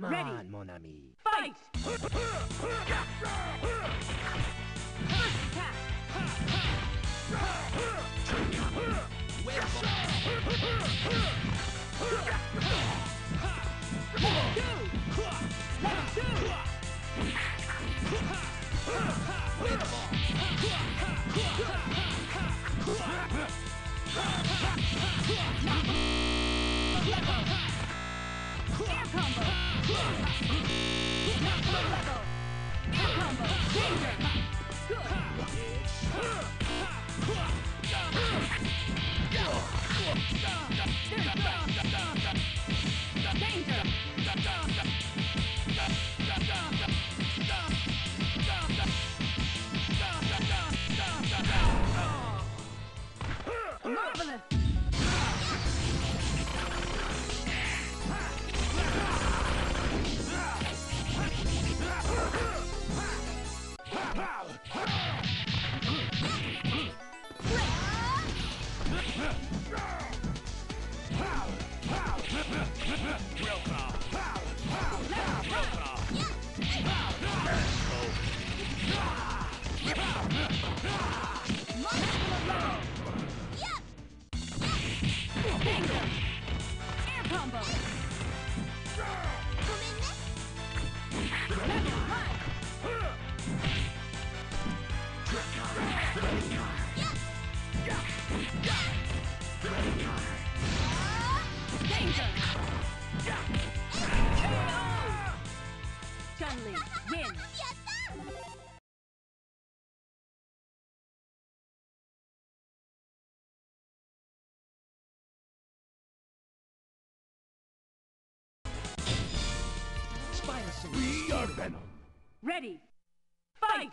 Come on, Ready. mon ami. Fight! Marvelous! Danger! Stanley wins! We are Venom! Ready! Fight!